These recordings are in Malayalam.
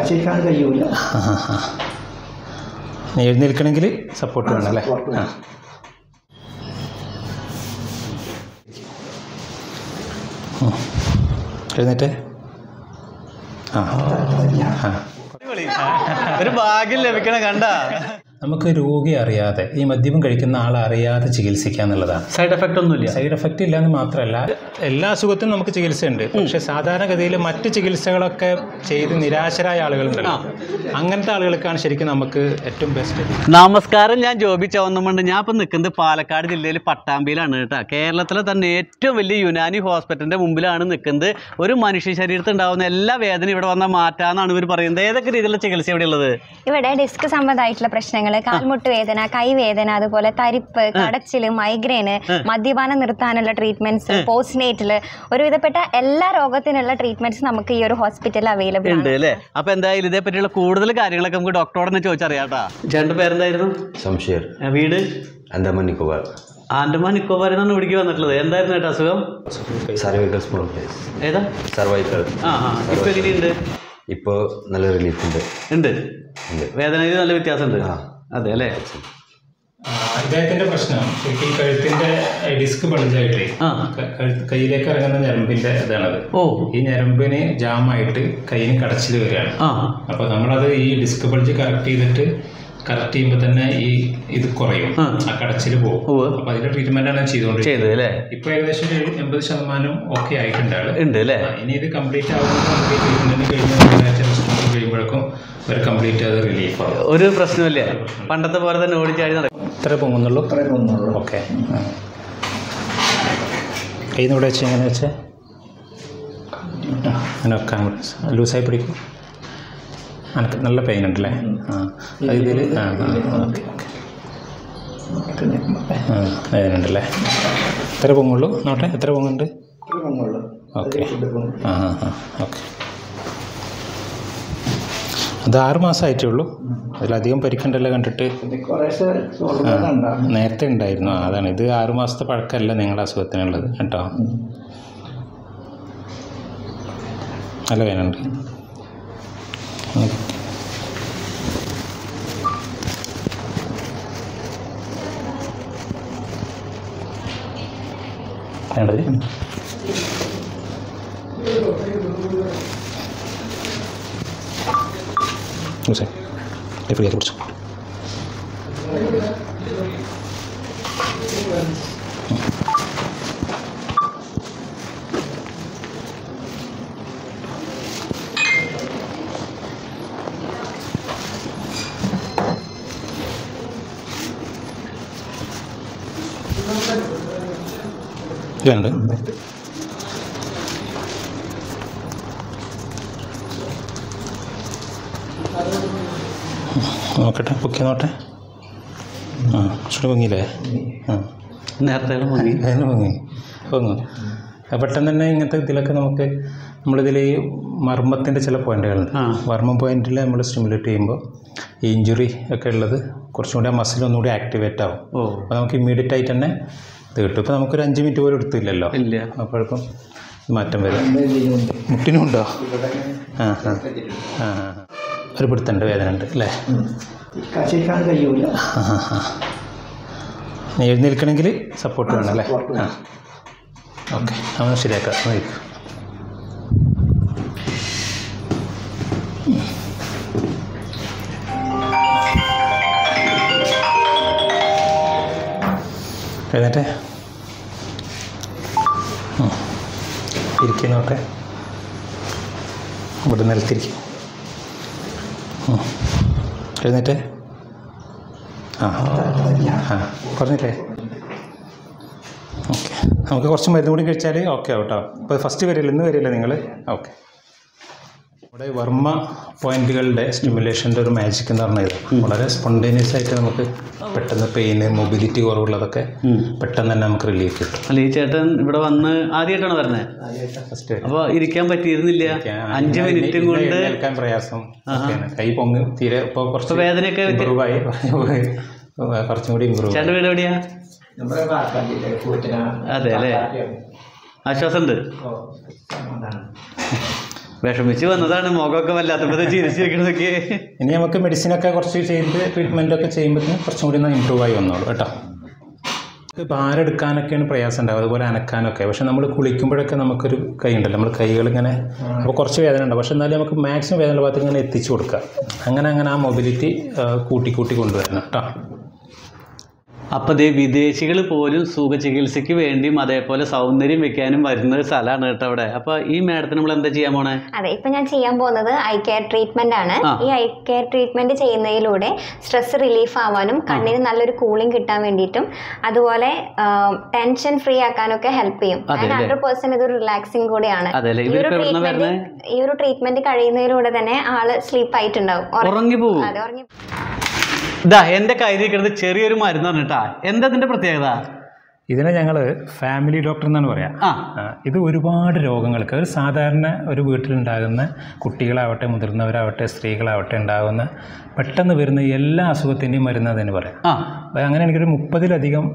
കശിക്കാൻ കഴിയൂല. എഴുന്നേൽക്കണമെങ്കിൽ സപ്പോർട്ട് വേണം അല്ലേ. എഴുന്നേറ്റ്. ആ. ആ. ഒരു ഭാഗ്യം ലഭിക്കണം കണ്ട. നമുക്ക് രോഗി അറിയാതെ ഈ മദ്യപം കഴിക്കുന്ന ആൾ അറിയാതെ ചികിത്സിക്കുക എന്നുള്ളതാണ്. സൈഡ് എഫക്റ്റ് ഒന്നുമില്ല. സൈഡ് എഫക്റ്റ് ഇല്ലാന്ന് മാത്രമല്ല എല്ലാ അസുഖത്തിനും നമുക്ക് ചികിത്സയുണ്ട്. പക്ഷെ സാധാരണഗതിയിൽ മറ്റ് ചികിത്സകളൊക്കെ ചെയ്ത് നിരാശരായ ആളുകളുണ്ടല്ലോ. അങ്ങനത്തെ ആളുകൾക്കാണ് ശരിക്കും നമുക്ക് ഏറ്റവും ബെസ്റ്റ് നമസ്കാരം ഞാൻ ജോബി ചവന്നമുണ്ട്. ഞാൻ ഇപ്പം നിൽക്കുന്നത് പാലക്കാട് ജില്ലയിൽ പട്ടാമ്പിയിലാണ് കേട്ടോ. കേരളത്തിലെ തന്നെ ഏറ്റവും വലിയ യുനാനി ഹോസ്പിറ്റലിന്റെ മുമ്പിലാണ് നിൽക്കുന്നത്. ഒരു മനുഷ്യ ശരീരത്തിൽ ഉണ്ടാകുന്ന എല്ലാ വേദന ഇവിടെ വന്നാൽ മാറ്റാന്നാണ് ഇവർ പറയുന്നത്. ഏതൊക്കെ രീതിയിലുള്ള ചികിത്സ ഇവിടെ ഉള്ളത്? ഇവിടെ ഡിസ്ക് സംബന്ധമായിട്ടുള്ള പ്രശ്നങ്ങൾ കാൽമുട്ട് വേദന കൈവേദന അതുപോലെ തരിപ്പ് കടച്ചിൽ മൈഗ്രെയിന് മദ്യപാനം നിർത്താനുള്ള ട്രീറ്റ്മെന്റ്സ് പോസ്റ്റ്നേറ്റിൽ ഒരുവിധപ്പെട്ട എല്ലാ രോഗത്തിനുള്ള ട്രീറ്റ്മെന്റ്സ് നമുക്ക് ഈ ഒരു ഹോസ്പിറ്റലിൽ അവൈലബിൾ ഉണ്ട് അല്ലേ? അപ്പൊ എന്തായാലും ഇതേ പറ്റിയുള്ള കൂടുതൽ കാര്യങ്ങളൊക്കെ നമുക്ക് ഡോക്ടറോട് തന്നെ ചോദിച്ചറിയാട്ടാ. ചേട്ടന്റെ പേരെന്തായിരുന്നു? ആ, വീട്? അന്തമാൻ നിക്കോബാർ. ആൻഡമാൻ നിക്കോബാറിൽ നിന്നാണ് ഇവിടേക്ക് വന്നിട്ടുള്ളത്. എന്തായിരുന്നു കേട്ടോ അസുഖം? സർവൈക്കൽ സ്മോൾ ഏതാ? സർവൈക്കൽ ആ ആ. ഇപ്പൊ എങ്ങനെയുണ്ട്? ഇപ്പോൾ നല്ല റിലീഫ് ഉണ്ട്. ഉണ്ട്. വേദന വേദനയിൽ നല്ല വ്യത്യാസമുണ്ട്. ആ. അതെ അല്ലേ? ഇദ്ദേഹത്തിന്റെ പ്രശ്നം. ശരിക്കും കഴുത്തിന്റെ ഡിസ്ക് കഴുത്ത് കയ്യിലേക്ക് ഇറങ്ങുന്ന ഞരമ്പിന്റെ ഇതാണത്. ഓ. ഈ ഞരമ്പിന് ജാമായിട്ട് കയ്യിന് കടച്ചിൽ വരികയാണ്. അപ്പൊ നമ്മളത് ഈ ഡിസ്ക് ബൾജ് കറക്റ്റ് ചെയ്തിട്ട് കറക്റ്റ് ചെയ്യുമ്പോൾ തന്നെ ഈ ഇത് കുറയും. ആ. കടച്ചിൽ പോകും. അപ്പൊ അതിന്റെ ട്രീറ്റ്മെന്റ് ആണ് ചെയ്തുകൊണ്ടിരിക്കുന്നത്. ചെയ്തത് അല്ലേ? ഇപ്പൊ ഏകദേശം ഒരു എൺപത് ശതമാനം ഓക്കെ ആയിട്ടുണ്ട് ഉണ്ട് അല്ലേ? ഇനി ഇത് കംപ്ലീറ്റ് ആവുമ്പോൾ ട്രീറ്റ്മെന്റ് കഴിഞ്ഞ് ഒരാഴ്ച റെസ്റ്റ് കഴിയുമ്പോഴേക്കും ഒരു കംപ്ലീറ്റ് അത് റിലീഫ് ആവും. ഒരു പ്രശ്നമില്ല. പണ്ടത്തെ പോലെ തന്നെ ഓടിച്ചാടി നടക്കും. ഇത്ര പൊങ്ങുന്നുള്ളൂ ഓക്കെ കയ്യിൽ നിന്ന് ഇവിടെ വെച്ച് എങ്ങനെ വെച്ചാൽ അങ്ങനെ വെക്കാൻ ലൂസായി പിടിക്കും. എനിക്ക് നല്ല പെയിൻ ഉണ്ടല്ലേ? ആ ഇതിൽ ആ ഓക്കെ ഓക്കെ ആ. വേദന ഉണ്ടല്ലേ? എത്ര പൊങ്ങുള്ളൂ? നോട്ടെ എത്ര പൊങ്ങുണ്ട് ഓക്കെ. ആ ആ ആ ഓക്കെ. അത് ആറ് മാസമായിട്ടേ ഉള്ളൂ. അതിലധികം പരിക്കണ്ടല്ലോ കണ്ടിട്ട്. നേരത്തെ ഉണ്ടായിരുന്നു. ആ, അതാണ്. ഇത് ആറ് മാസത്തെ പഴക്കമല്ല നിങ്ങളുടെ അസുഖത്തിനുള്ളത് കേട്ടോ. നല്ല വേനുണ്ട് വേണ്ടത് ഫ്രീ ആയിട്ട് കുടിച്ചോ ഇതുണ്ട്. നോക്കട്ടെ പൊക്കി നോട്ടെ ആ ചൂട് പൊങ്ങിയില്ലേ? ആ. നേരത്തെ പൊങ്ങി. അതിന് പൊങ്ങി. പൊങ്ങു. പെട്ടെന്ന് തന്നെ ഇങ്ങനത്തെ ഇതിലൊക്കെ നമുക്ക് നമ്മളിതിൽ ഈ മർമ്മത്തിന്റെ ചില പോയിന്റുകളുണ്ട് ആ. മർമ്മം പോയിന്റിൽ നമ്മൾ സ്റ്റിമുലേറ്റ് ചെയ്യുമ്പോൾ ഈ ഇഞ്ചുറി ഒക്കെ ഉള്ളത് കുറച്ചും കൂടി ആ മസിൽ ഒന്നുകൂടി ആക്ടിവേറ്റ് ആവും. അപ്പോൾ നമുക്ക് ഇമ്മീഡിയറ്റ് ആയിട്ട് തന്നെ ഇത് നമുക്ക് ഒരു നമുക്കൊരു അഞ്ച് മിനിറ്റ് പോലും എടുത്തില്ലല്ലോ. ഇല്ല. അപ്പോഴപ്പം മാറ്റം വരും. മുട്ടിനും ഉണ്ടോ? ആ ആ. ആ. ഒരു പിടുത്തുണ്ട് വേദന ഉണ്ട് അല്ലേ? ആ ആ ആ. എഴുന്നേൽക്കണമെങ്കിൽ സപ്പോർട്ട് വേണം അല്ലേ? ആ. ഓക്കെ അവന്ന് ശരിയാക്കാം ഒന്ന് ഇരിക്ക്. നോട്ടെ ഇവിടെ നിലത്തിരിക്കും. എഴുന്നേറ്റെ. ആ. ആ. പറഞ്ഞില്ലേ? ഓക്കെ. നമുക്ക് കുറച്ച് മരുന്ന് കൂടി കഴിച്ചാൽ ഓക്കെ ആവട്ടോ. ഇപ്പോൾ ഫസ്റ്റ് വരില്ല? ഇന്ന് വരില്ല നിങ്ങൾ ഓക്കെ. ഇവിടെ വർമ്മ പോയിന്റുകളുടെ സ്റ്റിമുലേഷന്റെ ഒരു മാജിക് എന്ന് പറഞ്ഞത് വളരെ സ്പോണ്ടേനിയസ് ആയിട്ട് നമുക്ക് പെട്ടെന്ന് പെയിന് മൊബിലിറ്റി കുറവുള്ളതൊക്കെ പെട്ടെന്ന് തന്നെ നമുക്ക് റിലീഫ് കിട്ടും. അല്ല ഈ ചേട്ടൻ ഇവിടെ വന്ന് ആദ്യമായിട്ടാണ് വരുന്നത് ഫസ്റ്റ് അപ്പോൾ ഇരിക്കാൻ പറ്റിയിരുന്നില്ല. അഞ്ച് മിനിറ്റ് കൊണ്ട് കേൾക്കാൻ പ്രയാസം കൈ പൊങ്ങി തീരെ ഇപ്പോൾ കുറച്ച് വേദനയൊക്കെ ഇമ്പ്രൂവായി ഇമ്പ്രൂവ് ആയി. കുറച്ചും കൂടി ഇമ്പ്രൂവ് ചേട്ടൻ വീട് എവിടെയാ? നമ്മുടെ അതെ അല്ലേ? ആശ്വാസമുണ്ട്. വിഷമിച്ച് വന്നതാണ് മുഖമൊക്കെ വല്ലാത്തപ്പോൾ ചിരിച്ചിരിക്കണതൊക്കെ ഇനി നമുക്ക് മെഡിസിനൊക്കെ കുറച്ച് ചെയ്ത് ട്രീറ്റ്മെന്റൊക്കെ ചെയ്യുമ്പോഴത്തേക്കും കുറച്ചും കൂടി ഒന്ന് ഇമ്പ്രൂവ് ആയി വന്നോളൂ കേട്ടോ. ഭാരം എടുക്കാനൊക്കെയാണ് പ്രയാസം ഉണ്ടാവുക അതുപോലെ അനക്കാനൊക്കെ. പക്ഷെ നമ്മൾ കുളിക്കുമ്പോഴൊക്കെ നമുക്കൊരു കൈ ഉണ്ടല്ലോ നമ്മൾ കൈകൾ ഇങ്ങനെ അപ്പോൾ കുറച്ച് വേദന ഉണ്ടാവും. പക്ഷെ എന്നാലും നമുക്ക് മാക്സിമം വേദന ഭാഗത്ത് ഇങ്ങനെ എത്തിച്ചു കൊടുക്കുക. അങ്ങനെ അങ്ങനെ ആ മൊബിലിറ്റി കൂട്ടി കൂട്ടി കൊണ്ടുവരണം കേട്ടോ. അപ്പോൾ ദേ വിദേശികൾ പോലും സുഖ ചികിത്സയ്ക്ക് വേണ്ടിയും അതേപോലെ സൗന്ദര്യം വെക്കാനും വരുന്ന ഒരു സ്ഥലമാണ് കേട്ടോ അവിടെ. അപ്പൊ ഈ മാഡത്തിന് നമ്മൾ എന്താ ചെയ്യാൻ പോണേ? അതെ ഇപ്പൊ ഞാൻ ചെയ്യാൻ പോകുന്നത് ഐ കെയർ ട്രീറ്റ്മെന്റ് ആണ്. ഈ ഐ കെയർ ട്രീറ്റ്മെന്റ് ചെയ്യുന്നതിലൂടെ സ്ട്രെസ് റിലീഫ് ആവാനും കണ്ണിന് നല്ലൊരു കൂളിംഗ് കിട്ടാൻ വേണ്ടിയിട്ടും അതുപോലെ ടെൻഷൻ ഫ്രീ ആക്കാനൊക്കെ ഹെൽപ്പ് ചെയ്യും? ഹൺഡ്രഡ് പെർസെന്റ് ഇതൊരു റിലാക്സിംഗ് കൂടിയാണ്? ഈ ഒരു ട്രീറ്റ്മെന്റ് കഴിയുന്നതിലൂടെ തന്നെ ആൾ സ്ലീപ്പ് ആയിട്ടുണ്ടാവും ഉറ- ഉറങ്ങി പോകും അതെ ഉറങ്ങി ഇതാ എന്റെ കയ്യിൽ ഇരിക്കുന്നത് ചെറിയൊരു മരുന്നാണ് കേട്ടാ എന്താ ഇതിന്റെ പ്രത്യേകത? ഇതിനെ ഞങ്ങൾ ഫാമിലി ഡോക്ടർ എന്നാണ് പറയാം. ഇത് ഒരുപാട് രോഗങ്ങൾക്ക് ഒരു സാധാരണ ഒരു വീട്ടിലുണ്ടാകുന്ന കുട്ടികളാവട്ടെ മുതിർന്നവരാവട്ടെ സ്ത്രീകളാവട്ടെ ഉണ്ടാകുന്ന പെട്ടെന്ന് വരുന്ന എല്ലാ അസുഖത്തിന്റെയും മരുന്ന് അതിന് പറയാം. അങ്ങനെ എനിക്കൊരു മുപ്പതിലധികം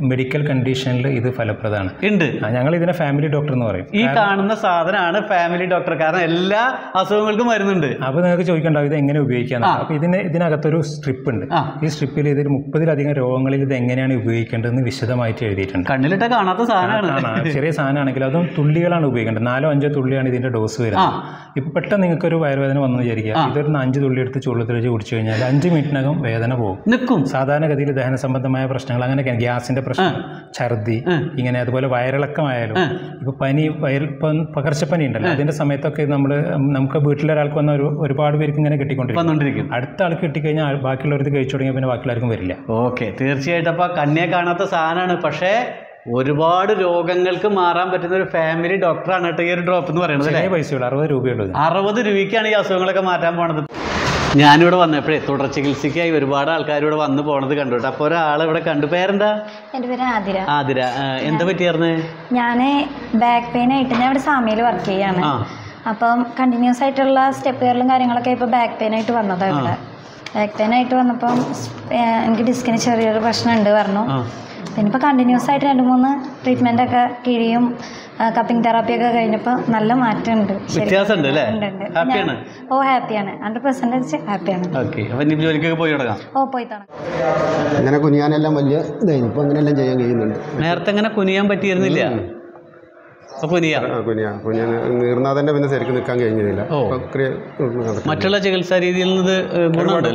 മെഡിക്കൽ കണ്ടീഷനിൽ ഇത് ഫലപ്രദമാണ്. ഉണ്ട്. ഞങ്ങൾ ഇതിനെ ഫാമിലി ഡോക്ടർ എന്ന് പറയും. ഈ കാണുന്ന സാധനമാണ് ഫാമിലി ഡോക്ടർ കാരണം എല്ലാ അസുഖങ്ങൾക്കും വരുന്നുണ്ട്. അപ്പോൾ നിങ്ങൾക്ക് ചോദിക്കണ്ടാവും ഇത് എങ്ങനെ ഉപയോഗിക്കാൻ അപ്പോൾ ഇതിന് ഇതിനകത്തൊരു സ്ട്രിപ്പ് ഉണ്ട്. ഈ സ്ട്രിപ്പിൽ ഇതിൽ മുപ്പതിലധികം രോഗങ്ങളിൽ ഇത് എങ്ങനെയാണ് ഉപയോഗിക്കേണ്ടതെന്ന് വിശദമായിട്ട് എഴുതിയിട്ടുണ്ട്. കണ്ണിലിട്ട കാണാത്ത സാധനമാണ്. ചെറിയ സാധനമാണെങ്കിൽ അതും തുള്ളികളാണ് ഉപയോഗിക്കേണ്ടത്. നാലോ അഞ്ചോ തുള്ളിയാണ് ഇതിന്റെ ഡോസ് വരുന്നത്. ഇപ്പൊ പെട്ടെന്ന് നിങ്ങൾക്ക് ഒരു വയറുവേദന വന്നു വിചാരിക്കുക. ഇതൊരു അഞ്ച് തുള്ളി എടുത്ത് ചുള്ളത്തിൽ വെച്ച് കുടിച്ചു കഴിഞ്ഞാൽ അഞ്ച് മിനിറ്റിനകം വേദന പോകും. നിൽക്കും. സാധാരണഗതിയിൽ ദഹന സംബന്ധമായ പ്രശ്നങ്ങൾ അങ്ങനെയൊക്കെയാണ്. ഗ്യാസിന്റെ പ്രശ്നം. ഛർദി ഇങ്ങനെ അതുപോലെ വയറിളക്കമായാലും ഇപ്പൊ പനി വയറിൽ ഇപ്പം പകർച്ചപ്പനി ഉണ്ടല്ലോ അതിന്റെ സമയത്തൊക്കെ നമ്മൾ നമുക്ക് വീട്ടിലൊരാൾക്ക് വന്ന ഒരു ഒരുപാട് പേർക്ക് ഇങ്ങനെ കിട്ടിക്കൊണ്ടിരിക്കും. അടുത്ത ആൾക്ക് കിട്ടിക്കഴിഞ്ഞാൽ ബാക്കിയുള്ളവർക്ക് കഴിച്ചു തുടങ്ങിയാൽ പിന്നെ ബാക്കിയുള്ളവർക്കും വരില്ല. ഓക്കെ. തീർച്ചയായിട്ടും അപ്പൊ കണ്ണിയെ കാണാത്ത സാധനമാണ് പക്ഷേ ഒരുപാട് രോഗങ്ങൾക്ക് മാറാൻ പറ്റുന്ന ഒരു ഫാമിലി ഡോക്ടറാണ് കേട്ടോ ഈ ഒരു ഡ്രോപ്പ് എന്ന് പറയുന്നത് പൈസയുള്ളൂ അറുപത് രൂപയുള്ളത് അറുപത് രൂപയ്ക്കാണ് ഈ അസുഖങ്ങളൊക്കെ മാറ്റാൻ പോണത്. ഞാനിവിടെ വന്നപ്പോഴേ തുടർ ചികിത്സയ്ക്കായി ഒരുപാട് ആൾക്കാർ ഇവിടെ വന്നു പോണത് കണ്ടു കേട്ടോ അപ്പോൾ ഒരാൾ ഇവിടെ കണ്ടു. പേരെന്താ? എന്റെ പേര് ആതിര. ആതിര. എന്താ പറ്റിയായിരുന്നു ഞാൻ ബാക്ക് പെയിൻ ആയിട്ട് ഞാൻ ഇവിടെ സാമിയിൽ വർക്ക് ചെയ്യാണ്. അപ്പം കണ്ടിന്യൂസ് ആയിട്ടുള്ള സ്റ്റെപ്പുകളിലും കാര്യങ്ങളൊക്കെ ഇപ്പോൾ ബാക്ക് പെയിൻ ആയിട്ട് വന്നതാണ് ഇവിടെ. ബാക്ക് പെയിൻ ആയിട്ട് വന്നപ്പം എനിക്ക് ഡിസ്കിന് ചെറിയൊരു പ്രശ്നമുണ്ട് പറഞ്ഞു. പിന്നെ ഇപ്പോൾ കണ്ടിന്യൂസ് ആയിട്ട് രണ്ട് മൂന്ന് ട്രീറ്റ്മെന്റ് ഒക്കെ കിഴിയും. കപ്പിംഗ് തെറാപ്പി ഒക്കെ കഴിഞ്ഞപ്പോൾ നല്ല മാറ്റമുണ്ട്. വ്യത്യാസമുണ്ട് അല്ലേ. ഹാപ്പിയാണ് ഓ ഹാപ്പിയാണ് ഹൺഡ്രഡ് പെർസെന്റേജ് ഹാപ്പിയാണ് ഓക്കെ അപ്പം ജോലിക്കൊക്കെ പോയി തുടങ്ങാം? ഓ പോയി തുടങ്ങാം. അങ്ങനെ കുനിയാനെല്ലാം വലിയ ഇതായിരുന്നു ഇപ്പം അങ്ങനെയെല്ലാം ചെയ്യാൻ കഴിയുന്നുണ്ട്. നേരത്തെ അങ്ങനെ കുനിയാൻ പറ്റിയിരുന്നില്ല. കുനിയാം. തന്നെ പിന്നെ ശരിക്കും നിൽക്കാൻ കഴിഞ്ഞില്ല. മറ്റുള്ള ചികിത്സാ രീതിയിൽ നിന്ന് ഗുണമുണ്ട്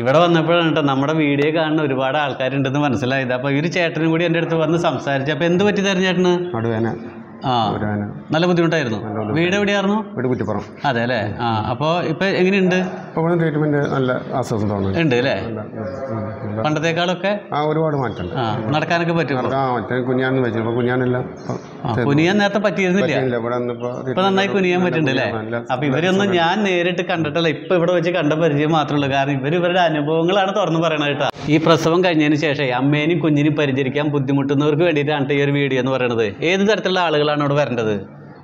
ഇവിടെ വന്നപ്പോഴാണ് കേട്ടോ നമ്മുടെ വീഡിയോ കാണുന്ന ഒരുപാട് ആൾക്കാരുണ്ടെന്ന് മനസ്സിലായത്. അപ്പോൾ ഈ ഒരു ചേട്ടനും കൂടി എന്റെ അടുത്ത് വന്ന് സംസാരിച്ചു അപ്പോൾ എന്ത് പറ്റി തരും ചേട്ടന് നടുവേന. ആ നല്ല ബുദ്ധിമുട്ടായിരുന്നു. വീട് എവിടെയായിരുന്നു? വീട് കുറ്റിപ്പുറം. അതെ അല്ലേ? ആ അപ്പോൾ ഇപ്പൊ എങ്ങനെയുണ്ട്? ഇപ്പോൾ ട്രീറ്റ്മെന്റ് നല്ല ആശ്വാസം തോന്നുന്നു ഉണ്ട് അല്ലേ? പണ്ടത്തെക്കാളൊക്കെ? ആ ഒരുപാട് മാറ്റം നടക്കാനൊക്കെ പറ്റും ആ മറ്റേ കുഞ്ഞാന്ന് വെച്ചു ഇപ്പോൾ കുഞ്ഞാനെല്ലാം കുനിയാൻ നേരത്തെ പറ്റിയിരുന്നില്ല. ഇപ്പൊ നന്നായി കുനിയാൻ പറ്റുന്നുണ്ട് അല്ലേ? നല്ല അപ്പൊ ഇവരൊന്നും ഞാൻ നേരിട്ട് കണ്ടിട്ടല്ല. ഇപ്പൊ ഇവിടെ വെച്ച് കണ്ട പരിചയം മാത്രമേ ഉള്ളൂ കാരണം ഇവർ ഇവരുടെ അനുഭവങ്ങളാണ് തുറന്നു പറയണത് കേട്ടോ. ഈ പ്രസവം കഴിഞ്ഞതിന് ശേഷം അമ്മേനും കുഞ്ഞിനും പരിചരിക്കാൻ ബുദ്ധിമുട്ടുന്നവർക്ക് വേണ്ടിയിട്ടാണ് ഈ ഒരു വീഡിയോ എന്ന് പറയുന്നത് ഏത് തരത്തിലുള്ള ആളുകളാണ് ഇവിടെ വരേണ്ടത്?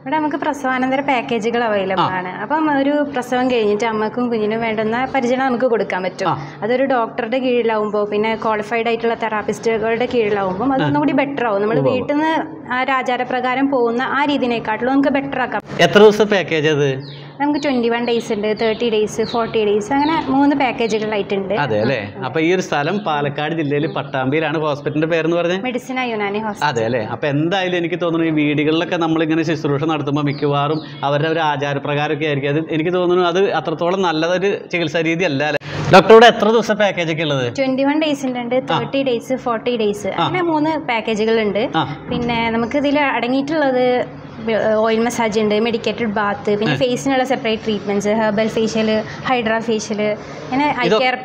ഇവിടെ നമുക്ക് പ്രസവാനന്തര പാക്കേജുകൾ അവൈലബിൾ ആണ്. അപ്പം ഒരു പ്രസവം കഴിഞ്ഞിട്ട് അമ്മക്കും കുഞ്ഞിനും വേണ്ടുന്ന പരിചരണം നമുക്ക് കൊടുക്കാൻ പറ്റും. അതൊരു ഡോക്ടറുടെ കീഴിലാവുമ്പോൾ പിന്നെ ക്വാളിഫൈഡ് ആയിട്ടുള്ള തെറാപ്പിസ്റ്റുകളുടെ കീഴിലാവുമ്പോൾ അതൊന്നും കൂടി ബെറ്റർ ആവും. നമ്മൾ വീട്ടിൽ നിന്ന് ആ ഒരു ആചാരപ്രകാരം പോകുന്ന ആ രീതിയിനെക്കാട്ടിലും നമുക്ക് ബെറ്റർ ആക്കാം. എത്ര ദിവസത്തെ പാക്കേജ് അത്? നമുക്ക് ട്വന്റി വൺ ഡേയ്സ് ഉണ്ട് തേർട്ടി ഡേയ്സ് ഫോർട്ടി ഡേയ്സ് അങ്ങനെ മൂന്ന് പാക്കേജുകളായിട്ടുണ്ട് അതെ അല്ലേ? അപ്പൊ ഈ ഒരു സ്ഥലം പാലക്കാട് ജില്ലയിൽ പട്ടാമ്പിയിലാണ് ഹോസ്പിറ്റലിന്റെ പേരെന്ന് പറഞ്ഞത് മെഡിസിൻ യുനാനി ഹോസ്പിറ്റൽ അതെ അല്ലേ? അപ്പൊ എന്തായാലും എനിക്ക് തോന്നുന്നു ഈ വീടുകളിലൊക്കെ നമ്മളിങ്ങനെ ശുശ്രൂഷ നടത്തുമ്പോൾ മിക്കവാറും അവരുടെ ഒരു ആചാരപ്രകാരമൊക്കെ ആയിരിക്കും. അത് എനിക്ക് തോന്നുന്നു അത് അത്രത്തോളം നല്ലതൊരു ചികിത്സാ രീതി അല്ല അല്ലേ? ഡോക്ടറോട് എത്ര ദിവസം പാക്കേജ് ഒക്കെ ഉള്ളത്? ട്വന്റി വൺ ഡേയ്സ് ഉണ്ട് തേർട്ടി ഡേയ്സ് ഫോർട്ടി ഡേയ്സ് അങ്ങനെ മൂന്ന് പാക്കേജുകൾ ഉണ്ട് പിന്നെ നമുക്ക് ഇതിൽ അടങ്ങിയിട്ടുള്ളത് ഓയിൽ മസാജ് ഉണ്ട് മെഡിക്കേറ്റഡ് ബാത്ത് പിന്നെ ഫേസിനുള്ള separate treatments herbal facial hydra facial അങ്ങനെ ഐ കെയർ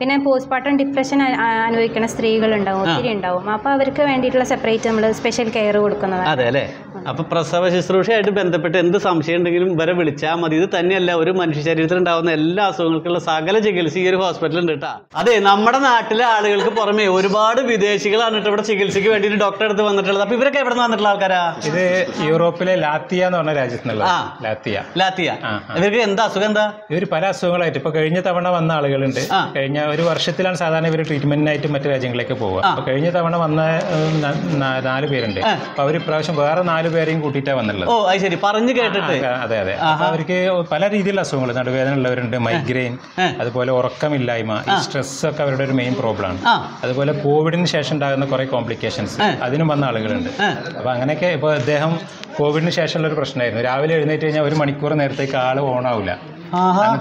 പിന്നെ പോസ്റ്റ്മോർട്ടം ഡിപ്രഷൻ അനുഭവിക്കുന്ന സ്ത്രീകളുണ്ടാവും ഒത്തിരി ഉണ്ടാവും. അപ്പോൾ അവർക്ക് വേണ്ടിയിട്ടുള്ള സെപ്പറേറ്റ് നമ്മൾ സ്പെഷ്യൽ കെയർ കൊടുക്കുന്നതാണ്. അപ്പൊ പ്രസവ ശുശ്രൂഷയായിട്ട് ബന്ധപ്പെട്ട് എന്ത് സംശയം ഉണ്ടെങ്കിലും വരെ വിളിച്ചാൽ മതി. ഇത് തന്നെയല്ല ഒരു മനുഷ്യ ശരീരത്തിൽ ഉണ്ടാവുന്ന എല്ലാ അസുഖങ്ങൾക്കുള്ള സകല ചികിത്സ ഈ ഒരു ഹോസ്പിറ്റലിൽ ഉണ്ട് കേട്ടോ അതെ നമ്മുടെ നാട്ടിലെ ആളുകൾക്ക് പുറമെ ഒരുപാട് വിദേശികളാണ് ഇവിടെ ചികിത്സയ്ക്ക് വേണ്ടിയിട്ട് ഡോക്ടറെ അടുത്ത് വന്നിട്ടുള്ളത്. അപ്പൊ ഇവരൊക്കെ എവിടെ വന്നിട്ടുള്ള ആൾക്കാരാ? ഇത് യൂറോപ്പിലെ ലാത്തിയ എന്ന് പറഞ്ഞ രാജ്യത്ത് ആ. ലാത്തിയ. ലാത്തിയ. ആ, ഇവർക്ക് എന്താ അസുഖം എന്താ? ഇവർ പല അസുഖങ്ങളായിട്ട് ഇപ്പൊ കഴിഞ്ഞ തവണ വന്ന ആളുകളുണ്ട്. ആ. കഴിഞ്ഞ ഒരു വർഷത്തിലാണ് സാധാരണ ഇവർ ട്രീറ്റ്മെന്റിനായിട്ട് മറ്റു രാജ്യങ്ങളിലേക്ക് പോവുക. ആ. അപ്പൊ കഴിഞ്ഞ തവണ വന്ന ഉം, ന- ന- നാല് പേരുണ്ട്. ആ. അപ്പൊ അവർ ഇപ്രാവശ്യം വേറെ നാല് പേരെയും കൂട്ടിയിട്ടാണ് വന്നുള്ളത് ഓ അത് ശരി. പറഞ്ഞു കേട്ടിട്ട്. ആ, അതെ അതെ. അപ്പൊ അവർക്ക് പല രീതിയിലുള്ള അസുഖങ്ങൾ നടുവേദന ഉള്ളവരുണ്ട് മൈഗ്രെയിൻ. അതുപോലെ ഉറക്കമില്ലായ്മ ഈ സ്ട്രെസ് ഒക്കെ അവരുടെ ഒരു മെയിൻ പ്രോബ്ലം ആണ്. ആ. അതുപോലെ കോവിഡിന് ശേഷം ഉണ്ടാകുന്ന കുറെ കോംപ്ലിക്കേഷൻസ്. അതിനും വന്ന ആളുകളുണ്ട്. അപ്പൊ അങ്ങനെയൊക്കെ ഇപ്പോൾ അദ്ദേഹം കോവിഡിന് ശേഷമുള്ള ഒരു പ്രശ്നമായിരുന്നു. രാവിലെ എഴുന്നേറ്റ് കഴിഞ്ഞാൽ ഒരു മണിക്കൂർ നേരത്തേക്ക് ആൾ ഓണാവില്ല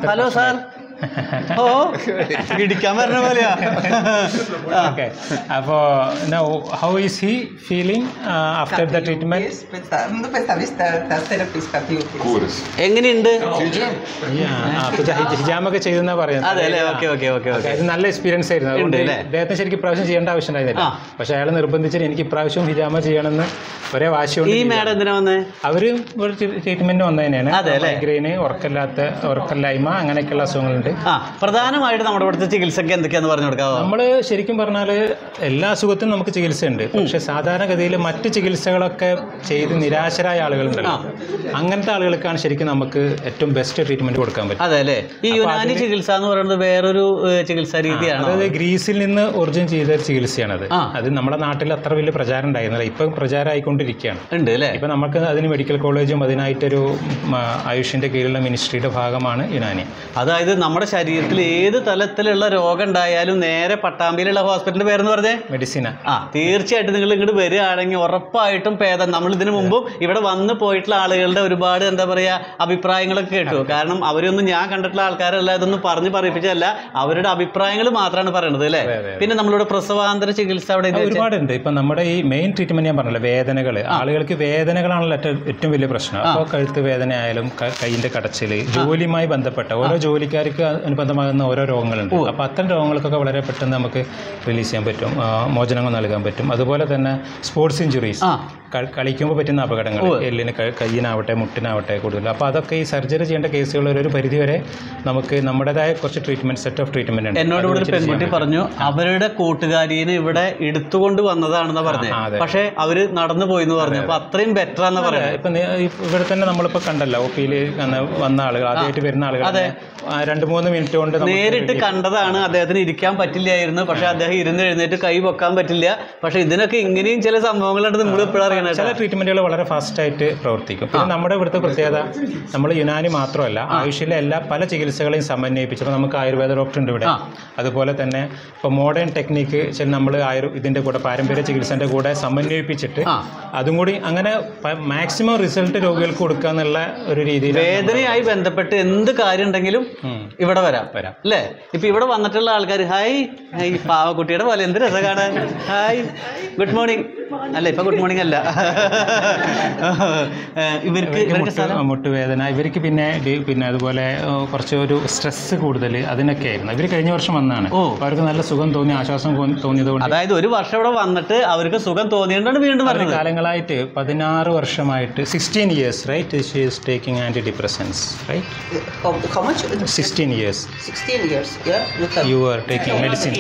ഹലോ സാർ. ഓ ഇടിക്കാൻ പറഞ്ഞ പോലെയാ. ഓക്കെ അപ്പോൾ how is he feeling after the treatment? എങ്ങനെയുണ്ട്? ഹിജാമൊക്കെ ചെയ്തെന്നാ പറയുന്നത് ഇത് അല്ലേ? Okay okay okay okay, okay നല്ല എക്സ്പീരിയൻസ് ആയിരുന്നു. അതുകൊണ്ട് അദ്ദേഹത്തിന് ശരിക്കും ഇപ്രാവശ്യം ചെയ്യേണ്ട ആവശ്യമുണ്ടായിരുന്നില്ല. പക്ഷെ അയാൾ നിർബന്ധിച്ചിട്ട് എനിക്ക് ഇപ്രാവശ്യം ഹിജാമ ചെയ്യണമെന്ന് ഒരേ വാശിയുണ്ട് ഈ മാഡം എന്തിനാ വന്നേ? അവർ ഒരു ട്രീറ്റ്മെന്റ് വന്നതിനാണ്? മൈഗ്രെയിന് ഉറക്കമില്ലാത്ത ഉറക്കമില്ലായ്മ അങ്ങനെയൊക്കെയുള്ള അസുഖങ്ങളുണ്ട്. ആ പ്രധാനമായിട്ട് നമ്മുടെ ഇവിടുത്തെ ചികിത്സക്ക് എന്തൊക്കെയാന്ന് പറഞ്ഞു കൊടുക്കാവോ? നമ്മൾ ശരിക്കും പറഞ്ഞാൽ എല്ലാ അസുഖത്തിനും നമുക്ക് ചികിത്സയുണ്ട്. പക്ഷെ സാധാരണഗതിയിൽ മറ്റ് ചികിത്സകളൊക്കെ ചെയ്ത് നിരാശരായ ആളുകളുണ്ടല്ലോ. അങ്ങനത്തെ ആളുകൾക്കാണ് ശരിക്കും നമുക്ക് ഏറ്റവും ബെസ്റ്റ് ട്രീറ്റ്മെന്റ് കൊടുക്കാൻ പറ്റും അതെ അല്ലേ? ഈ യുനാനി ചികിത്സ എന്ന് പറയുന്നത് വേറൊരു ചികിത്സാ രീതിയാണ്. അതായത് ഗ്രീസിൽ നിന്ന് ഒറിജിൻ ചെയ്ത ഒരു ചികിത്സയാണത്. അത് നമ്മുടെ നാട്ടിൽ അത്ര വലിയ പ്രചാരം ഉണ്ടായിരുന്നില്ല. ഇപ്പം പ്രചാരമായിക്കൊണ്ടിരിക്കുകയാണ് ഉണ്ട് അല്ലേ? ഇപ്പം നമുക്ക് അതിന് മെഡിക്കൽ കോളേജും അതിനായിട്ടൊരു ആയുഷിന്റെ കീഴിലുള്ള മിനിസ്ട്രിയുടെ ഭാഗമാണ് യുനാനി. അതായത് നമ്മുടെ ശരീരത്തിൽ ഏത് തലത്തിലുള്ള രോഗം ഉണ്ടായാലും നേരെ പട്ടാമ്പിയിലുള്ള ഹോസ്പിറ്റലിന്റെ പേരെന്ന് പറഞ്ഞേ? മെഡിസിന. ആ തീർച്ചയായിട്ടും നിങ്ങൾ ഇങ്ങോട്ട് വരികയാണെങ്കിൽ ഉറപ്പായിട്ടും ഭേദം. നമ്മൾ ഇതിനു മുമ്പും ഇവിടെ വന്നു പോയിട്ടുള്ള ആളുകളുടെ ഒരുപാട് എന്താ പറയാ അഭിപ്രായങ്ങളൊക്കെ കേട്ടു. കാരണം അവരൊന്നും ഞാൻ കണ്ടിട്ടുള്ള ആൾക്കാരല്ല ഇതൊന്നും പറഞ്ഞു പറയിപ്പിച്ചതല്ല. അവരുടെ അഭിപ്രായങ്ങൾ മാത്രമാണ് പറയുന്നത് അല്ലേ. പിന്നെ നമ്മളിവിടെ പ്രസവാന്തര ചികിത്സ അവിടെ ഒരുപാടുണ്ട്. ഇപ്പൊ നമ്മുടെ ഈ മെയിൻ ട്രീറ്റ്മെന്റ് ഞാൻ പറഞ്ഞല്ലോ വേദനകൾ ആളുകൾക്ക് വേദനകളാണല്ലോ ഏറ്റവും വലിയ പ്രശ്നം. അപ്പോൾ കഴുത്ത് വേദന ആയാലും കൈയിന്റെ കടച്ചിൽ ജോലിയുമായി ബന്ധപ്പെട്ട ഓരോ ജോലിക്കാർക്ക് അനുബന്ധമാകുന്ന ഓരോ രോഗങ്ങളുണ്ട്. അപ്പോൾ അത്തരം രോഗങ്ങൾക്കൊക്കെ വളരെ പെട്ടെന്ന് നമുക്ക് റിലീസ് ചെയ്യാൻ പറ്റും. മോചനങ്ങൾ നൽകാൻ പറ്റും. അതുപോലെ തന്നെ സ്പോർട്സ് ഇഞ്ചുറീസ് കളിക്കുമ്പോൾ പറ്റുന്ന അപകടങ്ങൾ. എല്ലിന് കയ്യിനാവട്ടെ മുട്ടിനാവട്ടെ കൂടുതൽ. അപ്പോൾ അതൊക്കെ ഈ സർജറി ചെയ്യേണ്ട കേസുകൾ ഒരു പരിധിവരെ നമുക്ക് നമ്മുടേതായ കുറച്ച് ട്രീറ്റ്മെന്റ് സെറ്റ് ഓഫ് ട്രീറ്റ്മെന്റ് ഉണ്ട്. എന്നോട് കൂടി പെൺകുട്ടി പറഞ്ഞു അവരുടെ കൂട്ടുകാരിനെ ഇവിടെ എടുത്തുകൊണ്ട് വന്നതാണെന്ന് പറഞ്ഞത് പക്ഷേ അവർ നടന്നു പോയി എന്ന് പറഞ്ഞു അപ്പോൾ അത്രയും ബെറ്റർ ആണെന്ന് പറയാം പറയുന്നത് ഇപ്പൊ ഇവിടെ തന്നെ നമ്മളിപ്പോൾ കണ്ടല്ലോ ഒ പിയിൽ വന്ന ആളുകൾ ആദ്യമായിട്ട് വരുന്ന ആളുകൾ അതെ. രണ്ട് മൂന്ന് മിനിറ്റ് കൊണ്ട് നേരിട്ട് കണ്ടതാണ് അദ്ദേഹത്തിന് ഇരിക്കാൻ പറ്റില്ലായിരുന്നു. പക്ഷെ അദ്ദേഹം ഇരുന്ന് എഴുന്നേറ്റ് കൈ പൊക്കാൻ പറ്റില്ല. പക്ഷെ ഇതിനൊക്കെ ഇങ്ങനെയും ചില സംഭവങ്ങളുണ്ട് നമ്മൾ ഇപ്പോഴും അറിയണം ചില ട്രീറ്റ്മെന്റുകൾ വളരെ ഫാസ്റ്റ് ആയിട്ട് പ്രവർത്തിക്കും. പിന്നെ നമ്മുടെ ഇവിടുത്തെ പ്രത്യേകത നമ്മൾ യുനാനി മാത്രമല്ല ആയുഷിലെ എല്ലാ പല ചികിത്സകളെയും സമന്വയിപ്പിച്ചപ്പോൾ നമുക്ക് ആയുർവേദ ഡോക്ടർ ഉണ്ട് ഇവിടെ. അതുപോലെ തന്നെ ഇപ്പോൾ മോഡേൺ ടെക്നിക്ക് ചില നമ്മൾ ആയുർ ഇതിന്റെ കൂടെ പാരമ്പര്യ ചികിത്സന്റെ കൂടെ സമന്വയിപ്പിച്ചിട്ട് അതും കൂടി അങ്ങനെ മാക്സിമം റിസൾട്ട് രോഗികൾക്ക് കൊടുക്കുക എന്നുള്ള ഒരു രീതിയിൽ വേദനയായി ബന്ധപ്പെട്ട് എന്ത് കാര്യം ഉണ്ടെങ്കിലും ഇവിടെ വരാം വരാം. അല്ലേ? ഇപ്പൊ ഇവിടെ വന്നിട്ടുള്ള ആൾക്കാർ ഹായ്. പാവ പാവക്കുട്ടിയുടെ പോലെ എന്ത് രസം കാണാൻ? ഹായ്. ഗുഡ് മോർണിംഗ് അല്ല ഇപ്പൊ ഗുഡ് മോർണിംഗ് അല്ല. ഇവർക്ക് ഇവർക്ക് മുട്ടുവേദന. ഇവർക്ക് പിന്നെ പിന്നെ അതുപോലെ കുറച്ച് ഒരു സ്ട്രെസ് കൂടുതൽ അതിനൊക്കെ ആയിരുന്നു. ഇവർ കഴിഞ്ഞ വർഷം വന്നാണ്. ഓ. അവർക്ക് നല്ല സുഖം തോന്നി ആശ്വാസം തോന്നിയത് തോന്നിയതുകൊണ്ട് അതായത് ഒരു വർഷം ഇവിടെ വന്നിട്ട് അവർക്ക് സുഖം തോന്നിയാണ് വീണ്ടും വരുന്നത് കാലങ്ങളായിട്ട് പതിനാറ് വർഷമായിട്ട് sixteen years right she's taking anti depressants right How, how much? Sixteen years 16 years. Yeah. You. You are taking medicine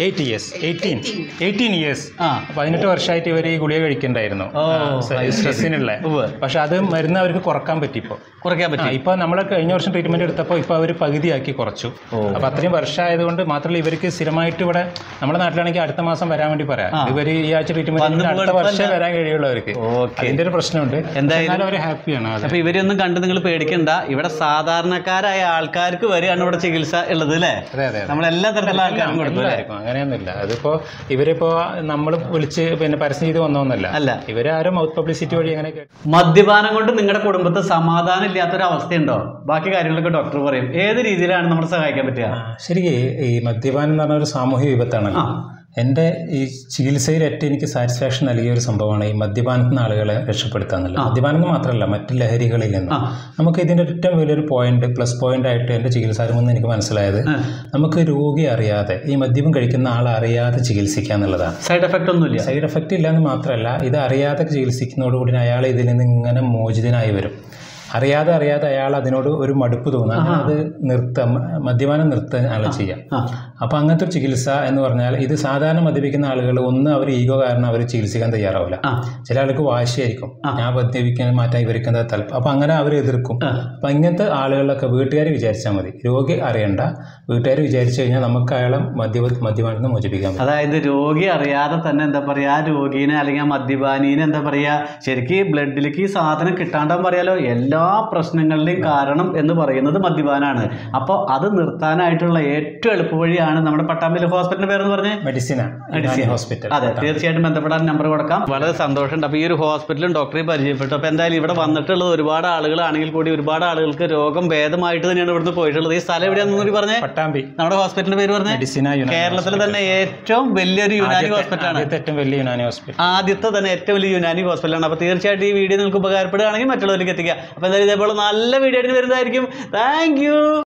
eight years eighteen eighteen years ആ. പതിനെട്ട് വർഷമായിട്ട് ഇവർ ഈ ഗുളിക കഴിക്കണ്ടായിരുന്നു. ഓ, സ്ട്രെസ്സിനുള്ള. പക്ഷെ അത് മരുന്ന് അവർക്ക് കുറയ്ക്കാൻ പറ്റി ഇപ്പോൾ കുറയ്ക്കാൻ പറ്റി. ഇപ്പോൾ നമ്മൾ കഴിഞ്ഞ വർഷം ട്രീറ്റ്മെന്റ് എടുത്തപ്പോൾ ഇപ്പോൾ അവർ പകുതിയാക്കി കുറച്ചു. അപ്പൊ അത്രയും വർഷമായതുകൊണ്ട് മാത്രമല്ല ഇവർക്ക് സ്ഥിരമായിട്ട് ഇവിടെ നമ്മുടെ നാട്ടിലാണെങ്കിൽ അടുത്ത മാസം വരാൻ വേണ്ടി പറയാം. ഇവർ ഈ ആഴ്ച ട്രീറ്റ്മെന്റ് അടുത്ത വർഷം വരാൻ കഴിയുള്ളൂ അവർക്ക്. അതിന്റെ ഒരു പ്രശ്നമുണ്ട്. എന്തായാലും- അവർ ഹാപ്പിയാണ് അപ്പോൾ അപ്പൊ ഇവരെയൊന്നും കണ്ട് നിങ്ങൾ പേടിക്കണ്ട. ഇവിടെ സാധാരണക്കാരായ ആൾക്കാർക്ക് വരെയാണ് ഇവിടെ ചികിത്സ ഉള്ളത് അല്ലേ? അതെ. നമ്മളെല്ലാ തരത്തിലുള്ള ആൾക്കാരും എല്ലാവർക്കും അങ്ങനെയൊന്നുമില്ല. അതിപ്പോ ഇവരിപ്പോ നമ്മൾ വിളിച്ച് പിന്നെ പരസ്യം ചെയ്ത് വന്നോന്നല്ല. അല്ല. ഇവരാരും മൗത്ത് പബ്ലിസിറ്റി വഴി അങ്ങനെ മദ്യപാനം കൊണ്ട് നിങ്ങളുടെ കുടുംബത്തെ സമാധാനം ഇല്ലാത്തൊരു അവസ്ഥയുണ്ടോ? ബാക്കി കാര്യങ്ങളൊക്കെ ഡോക്ടർ പറയും. ഏത് രീതിയിലാണ് നമ്മൾ സഹായിക്കാൻ പറ്റുക? ശരിക്കും ഈ മദ്യപാനം എന്ന് പറഞ്ഞ ഒരു സാമൂഹ്യ വിപത്താണല്ലോ. എന്റെ ഈ ചികിത്സയിൽ ഏറ്റവും എനിക്ക് സാറ്റിസ്ഫാക്ഷൻ നൽകിയ ഒരു സംഭവമാണ് ഈ മദ്യപാനത്തിൽ നിന്ന് ആളുകളെ രക്ഷപ്പെടുത്തുക എന്നുള്ളത് മദ്യപാനം മാത്രമല്ല മറ്റ് ലഹരികളിൽ നിന്ന്. നമുക്ക് ഇതിന്റെ ഏറ്റവും വലിയൊരു പോയിന്റ് പ്ലസ് പോയിന്റ് ആയിട്ട് എന്റെ ചികിത്സാരിൽ നിന്ന് എനിക്ക് മനസ്സിലായത് നമുക്ക് രോഗി അറിയാതെ ഈ മദ്യപം കഴിക്കുന്ന ആൾ അറിയാതെ ചികിത്സിക്കുക എന്നുള്ളതാണ്. സൈഡ് എഫക്റ്റ് ഒന്നുമില്ല. സൈഡ് എഫക്റ്റ് ഇല്ല എന്ന് മാത്രമല്ല ഇത് അറിയാതെ ചികിത്സിക്കുന്നതോടുകൂടി അയാൾ ഇതിൽ നിന്ന് ഇങ്ങനെ മോചിതനായി വരും. അറിയാതെ അറിയാതെ അയാൾ അതിനോട് ഒരു മടുപ്പ് തോന്നുക അത് നിർത്താം മദ്യപാനം നിർത്താൻ അയാൾ ചെയ്യാം. അപ്പം അങ്ങനത്തെ ഒരു ചികിത്സ എന്ന് പറഞ്ഞാൽ ഇത് സാധാരണ മദ്യപിക്കുന്ന ആളുകൾ ഒന്ന് അവർ ഈഗോ കാരണം അവർ ചികിത്സിക്കാൻ തയ്യാറാവില്ല. ചില ആൾക്ക് വാശിയായിരിക്കും. ഞാൻ മദ്യപിക്കാൻ മാറ്റാൻ ഇവർക്ക് തലപ്പ്? അപ്പം അങ്ങനെ അവർ എതിർക്കും. അപ്പം ഇങ്ങനത്തെ ആളുകളിലൊക്കെ വീട്ടുകാർ വിചാരിച്ചാൽ മതി. രോഗി അറിയണ്ട. വീട്ടുകാർ വിചാരിച്ചു കഴിഞ്ഞാൽ നമുക്ക് അയാളെ മദ്യ മദ്യപാനത്തിൽ നിന്ന് മോചിപ്പിക്കാൻ അതായത് രോഗി അറിയാതെ തന്നെ എന്താ പറയുക ആ രോഗീനെ അല്ലെങ്കിൽ ആ മദ്യപാനീനെ എന്താ പറയുക ശരിക്കും ബ്ലഡിലേക്ക് ഈ സാധനം കിട്ടാണ്ടാൻ പറയാലോ. എല്ലാ പ്രശ്നങ്ങളുടെയും കാരണം എന്ന് പറയുന്നത് മദ്യപാനാണ്. അപ്പോൾ അത് നിർത്താനായിട്ടുള്ള ഏറ്റവും എളുപ്പവഴിയാണ് നമ്മുടെ പട്ടാമ്പി ഹോസ്പിറ്റലിന്റെ പേരെന്ന് പറഞ്ഞേ? Medicine medicine hospital. അതെ തീർച്ചയായിട്ടും ബന്ധപ്പെടാൻ നമ്പർ കൊടുക്കാം. വളരെ സന്തോഷമുണ്ട്. അപ്പോൾ ഈ ഒരു ഹോസ്പിറ്റലും ഡോക്ടറെ പരിചയപ്പെട്ടു. അപ്പോൾ എന്തായാലും ഇവിടെ വന്നിട്ടുള്ളത് ഒരുപാട് ആളുകളാണെങ്കിൽ കൂടി ഒരുപാട് ആളുകൾക്ക് രോഗം ഭേദമായിട്ട് തന്നെയാണ് ഇവിടുന്ന് പോയിട്ടുള്ളത്. ഈ സ്ഥലം എവിടെയാണെന്ന് കൂടി പറഞ്ഞേ? പട്ടാമ്പി. നമ്മുടെ ഹോസ്പിറ്റലിന്റെ പേര് പറഞ്ഞേ? മെഡിസിൻ കേരളത്തിൽ തന്നെ ഏറ്റവും വലിയൊരു യുനാനി ഹോസ്പിറ്റലാണ്. ഏറ്റവും വലിയ യുനാനി ഹോസ്പിറ്റൽ. ആദ്യത്തെ തന്നെ ഏറ്റവും വലിയ യുനാനി ഹോസ്പിറ്റലാണ്. അപ്പോൾ തീർച്ചയായിട്ടും ഈ വീഡിയോ നിങ്ങൾക്ക് ഉപകാരപ്പെടുകയാണെങ്കിൽ മറ്റുള്ളവർക്ക് എത്തിക്കുക. അപ്പോൾ എന്തായാലും ഇതേപോലെ നല്ല വീഡിയോ ആയിട്ട് വരുന്നതായിരിക്കും. താങ്ക്